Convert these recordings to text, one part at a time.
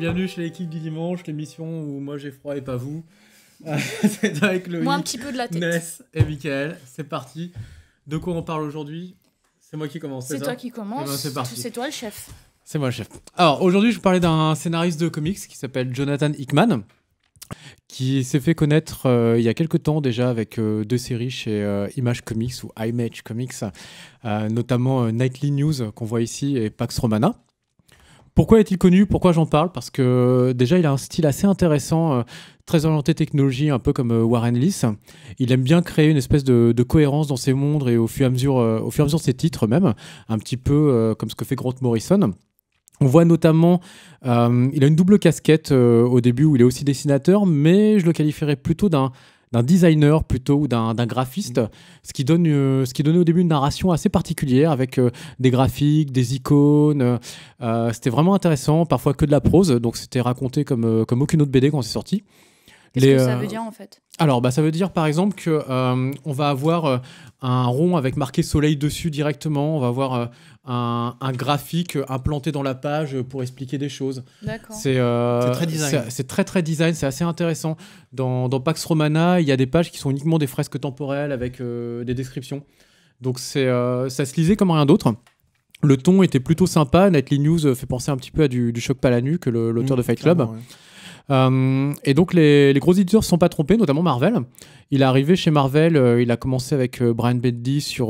bienvenue chez l'équipe du dimanche, l'émission où moi j'ai froid et pas vous. c'est avec Loïc, Moi, un petit peu de la tête. Ness et Michael. C'est parti. De quoi on parle aujourd'hui? C'est moi qui commence. C'est toi qui Eh ben, commence. c'est parti. C'est toi le chef. C'est moi le chef. Alors aujourd'hui, je vous parlais d'un scénariste de comics qui s'appelle Jonathan Hickman, qui s'est fait connaître euh, il y a quelques temps déjà avec euh, deux séries chez euh, Image Comics ou Image Comics, euh, notamment euh, Nightly News qu'on voit ici et Pax Romana. Pourquoi est-il connu? Pourquoi j'en parle? Parce que déjà, il a un style assez intéressant, euh, très orienté technologie, un peu comme euh, Warren Ellis. Il aime bien créer une espèce de, cohérence dans ses mondes et au fur et à mesure, euh, au fur et à mesure de ses titres même, un petit peu comme ce que fait Grant Morrison. On voit notamment, il a une double casquette au début où il est aussi dessinateur, mais je le qualifierais plutôt d'un d'un designer plutôt ou d'un d'un graphiste, ce qui donne euh, ce qui donnait au début une narration assez particulière avec euh, des graphiques, des icônes. euh, c'était vraiment intéressant, parfois que de la prose, donc c'était raconté comme euh, comme aucune autre BD quand c'est sorti. Qu'est-ce que ça veut dire en fait? Alors, bah, ça veut dire par exemple que euh, on va avoir euh, un rond avec marqué soleil dessus directement. On va avoir euh, un, un graphique implanté dans la page pour expliquer des choses. D'accord. C'est euh, très design. c'est- très très design. C'est assez intéressant. Dans, dans Pax Romana, il y a des pages qui sont uniquement des fresques temporelles avec euh, des descriptions. Donc c'est euh, ça se lisait comme rien d'autre. Le ton était plutôt sympa. Nightly News fait penser un petit peu à du, du choc pas la nuque, le- l'auteur Mmh, de Fight Club. ouais. Euh, et donc les, gros éditeurs ne sont pas trompés, notamment Marvel. Il est arrivé chez Marvel, euh, il a commencé avec euh, Brian Bendy sur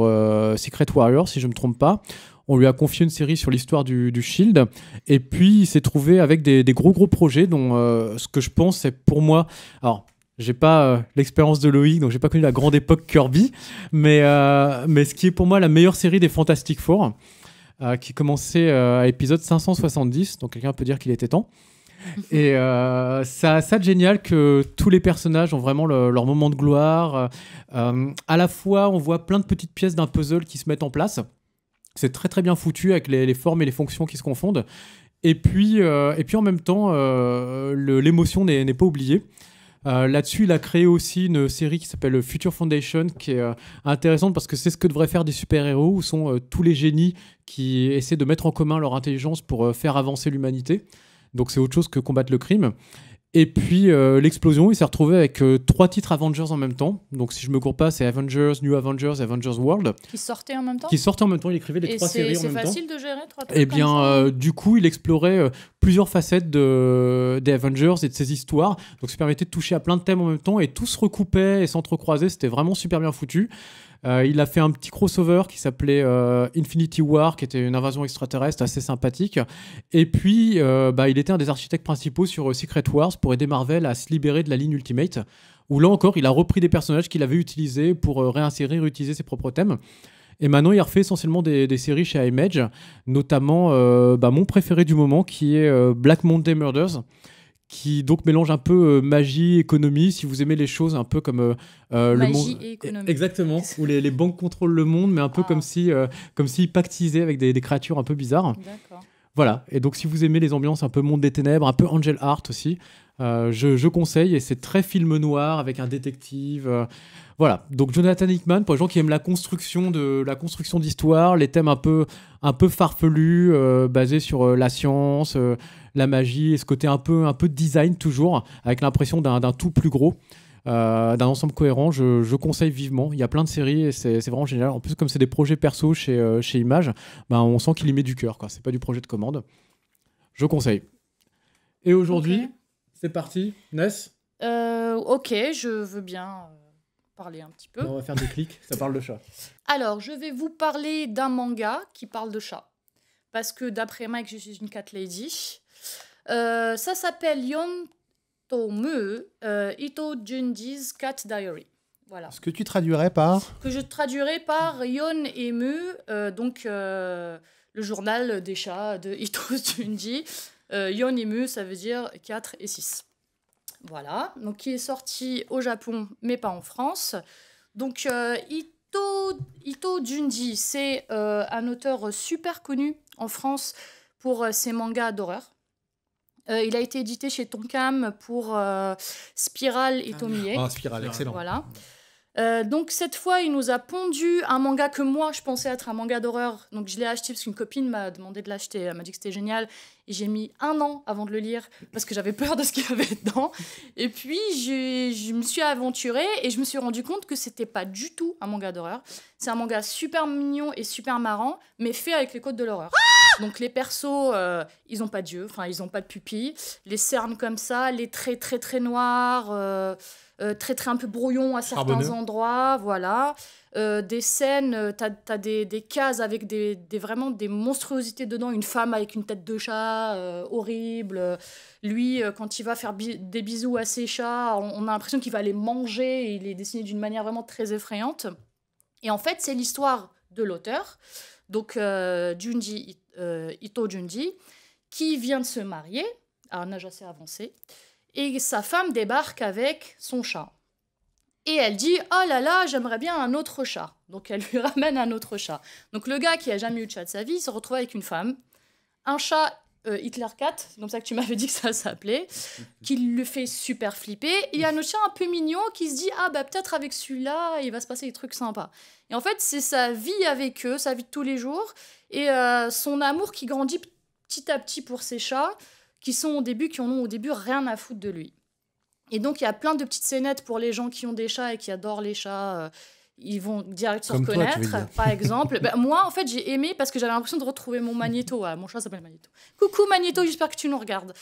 Secret Warrior, si je ne me trompe pas. On lui a confié une série sur l'histoire du, Shield. Et puis il s'est trouvé avec des, gros gros projets dont ce que je pense c'est pour moi... Alors, j'ai pas l'expérience de Loïc, donc j'ai pas connu la grande époque Kirby, mais, mais ce qui est pour moi la meilleure série des Fantastic Four, qui commençait à épisode 570, donc quelqu'un peut dire qu'il était temps. Et euh, ça, ça génial que tous les personnages ont vraiment le- leur moment de gloire. Euh, à la fois, on voit plein de petites pièces d'un puzzle qui se mettent en place. C'est très très bien foutu avec les, formes et les fonctions qui se confondent. Et puis, euh, et puis en même temps, l'émotion n'est pas oubliée. Là-dessus, il a créé aussi une série qui s'appelle Future Foundation, qui est intéressante parce que c'est ce que devraient faire des super-héros, où sont tous les génies qui essaient de mettre en commun leur intelligence pour faire avancer l'humanité. Donc c'est autre chose que combattre le crime. Et puis euh, l'explosion, il s'est retrouvé avec euh, trois titres Avengers en même temps. Donc si je me cours pas, c'est Avengers, New Avengers Avengers World, Qui sortait en même temps qui sortent en même temps. Il écrivait les Et trois c'est séries en c'est même temps. facile de gérer trois trucs Eh comme bien, ça euh, du coup, il explorait plusieurs facettes de, des Avengers et de ses histoires. Donc, ça permettait de toucher à plein de thèmes en même temps et tout se recoupait et s'entrecroisait. C'était vraiment super bien foutu. Euh, il a fait un petit crossover qui s'appelait euh, Infinity War, qui était une invasion extraterrestre assez sympathique. Et puis, euh, bah, il était un des architectes principaux sur Secret Wars pour aider Marvel à se libérer de la ligne Ultimate. Où là encore, il a repris des personnages qu'il avait utilisés pour réinsérer, réutiliser ses propres thèmes. Et maintenant, il refait essentiellement des, des séries chez Image, notamment bah, mon préféré du moment qui est Black Monday Murders, qui donc mélange un peu euh, magie, économie, si vous aimez les choses un peu comme euh, euh, le Magie monde. et économie. Exactement, où les, les banques contrôlent le monde, mais un peu Ah. comme si, euh, comme s'ils pactisaient avec des, des créatures un peu bizarres. D'accord. Voilà, et donc si vous aimez les ambiances un peu monde des ténèbres, un peu Angel Art aussi, euh, je, conseille, et c'est très film noir avec un détective. euh, voilà, donc Jonathan Hickman, pour les gens qui aiment la construction de la construction d'histoire, les thèmes un peu, un peu farfelus, euh, basés sur la science, la magie, et ce côté un peu, un peu design toujours, avec l'impression d'un tout plus gros. d'un ensemble cohérent, je, conseille vivement. Il y a plein de séries et c'est vraiment génial. En plus, comme c'est des projets perso chez, chez Image, ben, on sent qu'il y met du cœur. C'est pas du projet de commande. Je conseille. Et aujourd'hui. C'est parti. Ness Euh, ok, je veux bien euh, parler un petit peu. On va faire des clics. Ça parle de chat. Alors, je vais vous parler d'un manga qui parle de chat. Parce que d'après Mike, je suis une cat lady. Euh, ça s'appelle Yon Tomu euh, Ito Junji's Cat Diary. Voilà. Ce que tu traduirais par Que je traduirai par Yon Emu, euh, donc euh, le journal des chats de Ito Junji. Euh, Yon Emu, ça veut dire 4 et 6. Voilà, donc qui est sorti au Japon, mais pas en France. Donc euh, Ito, Ito Junji, c'est euh, un auteur super connu en France pour ses mangas d'horreur. Euh, il a été édité chez Tonkam pour euh, Spiral et Tomie. Ah, Spiral, excellent. Voilà. Euh, donc cette fois, il nous a pondu un manga que moi, je pensais être un manga d'horreur. Donc je l'ai acheté parce qu'une copine m'a demandé de l'acheter. Elle m'a dit que c'était génial. Et j'ai mis un an avant de le lire parce que j'avais peur de ce qu'il y avait dedans. Et puis je, me suis aventurée et je me suis rendu compte que c'était pas du tout un manga d'horreur. C'est un manga super mignon et super marrant, mais fait avec les codes de l'horreur. Donc les persos, euh, ils ont pas d'yeux, enfin ils ont pas de pupilles. Les cernes comme ça, les traits très très noirs. euh, euh, très très un peu brouillon à certains Charbonneux. endroits, voilà. Euh, des scènes, euh, t'as as des, des cases avec des, des- vraiment des monstruosités dedans, une femme avec une tête de chat euh, horrible. Lui, quand il va faire bi- des bisous à ses chats, on, on a l'impression qu'il va les manger. et il est dessiné d'une manière vraiment très effrayante. Et en fait, c'est l'histoire de l'auteur, donc Junji, Ito Junji, qui vient de se marier à un âge assez avancé. Et sa femme débarque avec son chat. Et elle dit Oh là là, j'aimerais bien un autre chat. Donc elle lui ramène un autre chat. Donc le gars qui a jamais eu de chat de sa vie se retrouve avec une femme, un chat euh, Hitler Cat, c'est comme ça que tu m'avais dit que ça s'appelait, qui le fait super flipper. Et il y a un autre chat un peu mignon qui se dit Ah bah peut-être avec celui-là, il va se passer des trucs sympas. Et en fait, c'est sa vie avec eux, sa vie de tous les jours, et euh, son amour qui grandit petit à petit pour ces chats, qui sont au début, qui en ont au début rien à foutre de lui. Et donc, il y a plein de petites scénettes pour les gens qui ont des chats et qui adorent les chats. Ils vont direct se Comme reconnaître, par exemple. Ben, moi, en fait, j'ai aimé parce que j'avais l'impression de retrouver mon Magneto. Ah, mon chat s'appelle Magneto. Coucou Magneto, j'espère que tu nous regardes.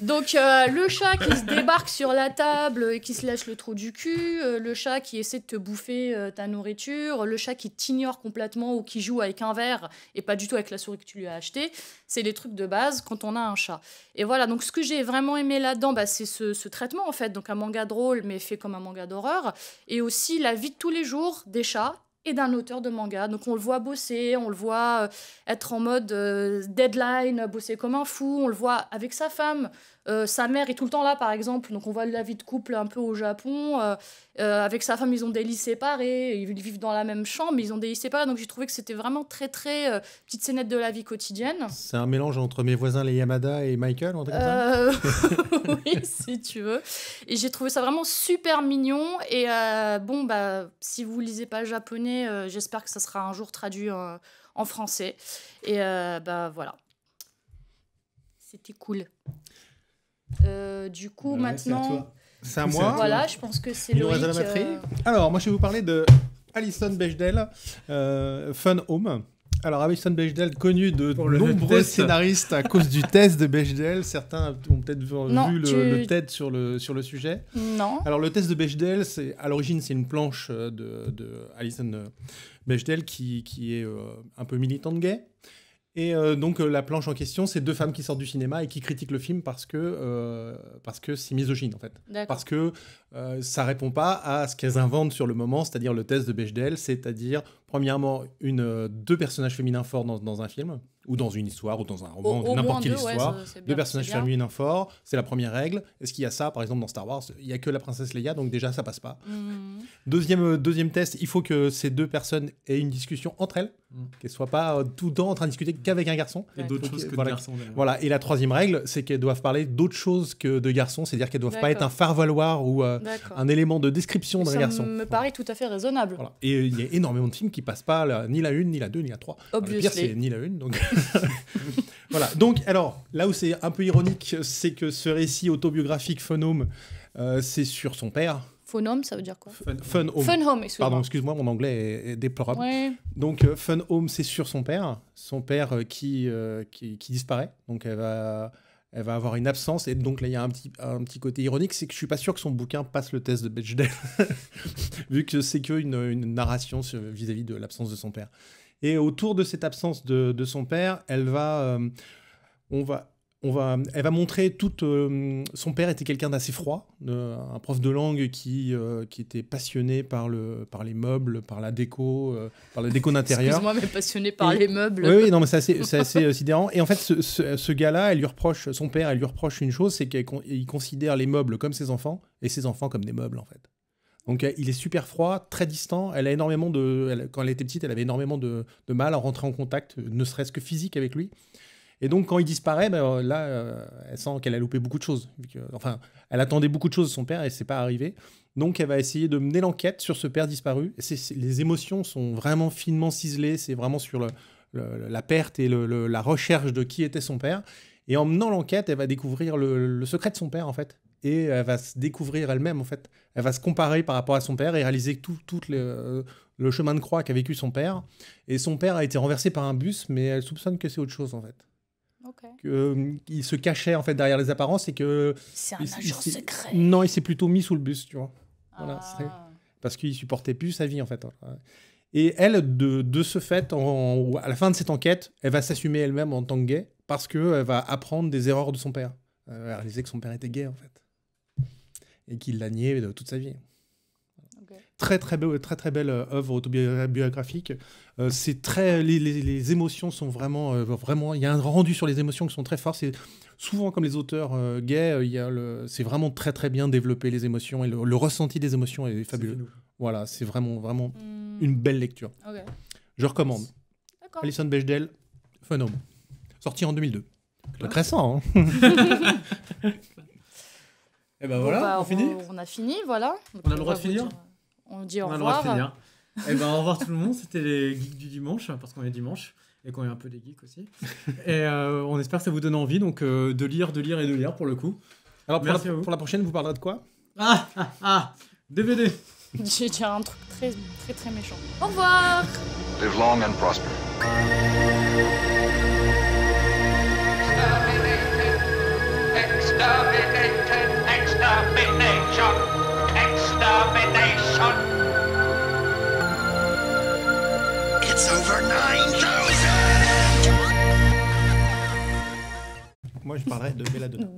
Donc, euh, le chat qui se débarque sur la table et qui se lèche le trou du cul, euh, le chat qui essaie de te bouffer euh, ta nourriture, le chat qui t'ignore complètement ou qui joue avec un verre et pas du tout avec la souris que tu lui as acheté. C'est les trucs de base quand on a un chat. Et voilà, donc ce que j'ai vraiment aimé là-dedans, bah, c'est ce, ce traitement en fait. Donc un manga drôle mais fait comme un manga d'horreur. Et aussi la vie de tous les jours des chats et d'un auteur de manga. Donc on le voit bosser, on le voit euh, être en mode euh, deadline, bosser comme un fou, on le voit avec sa femme. Euh, sa mère est tout le temps là, par exemple. Donc, on voit la vie de couple un peu au Japon. Euh, euh, avec sa femme, ils ont des lits séparés. Ils vivent dans la même chambre, mais ils ont des lits séparés. Donc, j'ai trouvé que c'était vraiment très, très petite scénette de la vie quotidienne. C'est un mélange entre mes voisins les Yamada et Michael, comme ça Euh, oui, si tu veux. Et j'ai trouvé ça vraiment super mignon. Et bon, bah, si vous lisez pas le japonais, j'espère que ça sera un jour traduit en français. Et bah voilà. C'était cool. Euh, du coup, maintenant, C'est à moi. voilà, je pense que c'est Loïc. euh, Alors, moi, je vais vous parler de Alison Bechdel, euh, Fun Home. Alors, Alison Bechdel, connue de Pour nombreux scénaristes à cause du test de Bechdel. Certains ont peut-être vu, Non, vu le, tu- le TED sur le, sur le sujet. Non. Alors, le test de Bechdel, c'est, à l'origine, c'est une planche euh, de, de Alison Bechdel qui, qui est euh, un peu militante gay. Et euh, donc, euh, la planche en question, c'est deux femmes qui sortent du cinéma et qui critiquent le film parce que, euh, parce que c'est misogyne, en fait. Parce que euh, ça répond pas à ce qu'elles inventent sur le moment, c'est-à-dire le test de Bechdel, c'est-à-dire premièrement une deux personnages féminins forts dans, dans un film ou dans une histoire ou dans un roman, moins n'importe quelle deux, ouais, histoire. ça, deux personnages féminins forts, c'est la première règle. Est-ce qu'il y a ça, par exemple, dans Star Wars? Il y a que la princesse Leia, donc déjà ça passe pas. Mhm. Deuxième, euh, deuxième test, il faut que ces deux personnes aient une discussion entre elles, Mm. qu'elles soient pas euh, tout le temps en train de discuter qu'avec un garçon. Et Ouais. d'autres choses que voilà. de garçons. Voilà. Et la troisième règle, c'est qu'elles doivent parler d'autre chose que de garçons, c'est-à-dire qu'elles doivent pas être un phare-valoir ou euh, un élément de description d'un Ça garçon. me paraît tout à fait raisonnable. Voilà. Et il y a énormément de films qui passent pas la- ni la une, ni la deux, ni la trois. Alors, le pire, Obviously. c'est ni la une. Donc... voilà. Donc, alors, là où c'est un peu ironique, c'est que ce récit autobiographique Phonome, euh, c'est sur son père. Phonome, ça veut dire quoi? Fun- Fun Home. Fun Home, excuse-moi. Pardon, excuse-moi, mon anglais est, est déplorable. Ouais. Donc, euh, Fun Home, c'est sur son père. Son père euh, qui, euh, qui, qui disparaît. Donc, elle va, elle va avoir une absence. Et donc, là, il y a un petit, un petit côté ironique c'est que je suis pas sûr que son bouquin passe le test de Bechdel. vu que c'est qu'une une narration vis-à-vis de l'absence de son père. Et autour de cette absence de, de son père, elle va, euh, on va, on va, elle va montrer toute. euh, son père était quelqu'un d'assez froid, un prof de langue qui, euh, qui était passionné par, le, par les meubles, par la déco, par la déco d'intérieur. Excuse-moi, mais passionné par Et- les meubles. Oui, oui, non, mais c'est assez, c'est assez sidérant. Et en fait, ce, ce- ce gars-là, elle lui reproche, son père, elle lui reproche une chose, c'est qu'il considère les meubles comme ses enfants et ses enfants comme des meubles, en fait. Donc, euh, il est super froid, très distant. Elle a énormément de, quand elle était petite, elle avait énormément de, mal à rentrer en contact, euh, ne serait-ce que physique avec lui. Et donc, quand il disparaît, ben, là, euh, elle sent qu'elle a loupé beaucoup de choses. enfin, elle attendait beaucoup de choses de son père et c'est pas arrivé. Donc, elle va essayer de mener l'enquête sur ce père disparu. Les émotions sont vraiment finement ciselées. C'est vraiment sur la perte et la recherche de qui était son père. Et en menant l'enquête, elle va découvrir le secret de son père, en fait. Et elle va se découvrir elle-même, en fait. Elle va se comparer par rapport à son père et réaliser tout, tout le, le chemin de croix qu'a vécu son père. Et son père a été renversé par un bus, mais elle soupçonne que c'est autre chose, en fait. Ok. Que, euh, il se cachait, en fait, derrière les apparences et que... C'est un il- agent secret. Non, il s'est plutôt mis sous le bus, tu vois. Voilà, Ah. parce qu'il supportait plus sa vie en fait. Et elle, de, de ce fait, en- à la fin de cette enquête, elle va s'assumer elle-même en tant que gay parce qu'elle va apprendre des erreurs de son père. Elle va réaliser que son père était gay en fait. Et qu'il l'a nié de toute sa vie. Très très, beau- très très belle euh, œuvre autobiographique. Euh, c'est très les, les- les émotions sont vraiment euh, vraiment il y a un rendu sur les émotions qui sont très forts. C'est souvent comme les auteurs euh, gays, euh, il y a le c'est vraiment très très bien développé les émotions et le, le ressenti des émotions est fabuleux. Voilà, c'est vraiment vraiment Hmm, une belle lecture. Je recommande. D'accord. Alison Bechdel, Fun Home. Sorti en 2002. Donc récent, hein Et ben Bon, voilà, bah, on finit. On a fini, voilà. Donc, On a le droit de finir dire- On dit au On a le droit revoir. de finir. Et ben au revoir tout le monde, c'était les geeks du dimanche, parce qu'on est dimanche, et qu'on est un peu des geeks aussi. Et euh, on espère que ça vous donne envie donc euh, de lire, de lire et de lire pour le coup. Alors pour Merci la, à vous. pour la prochaine, vous parlerez de quoi? Ah ah ah DVD J'ai dit un truc très, très, très méchant. Au revoir Live long and prosper. Exterminated, extermination, extermination. It's over 9,000! Moi, je parlerai de Belladonna.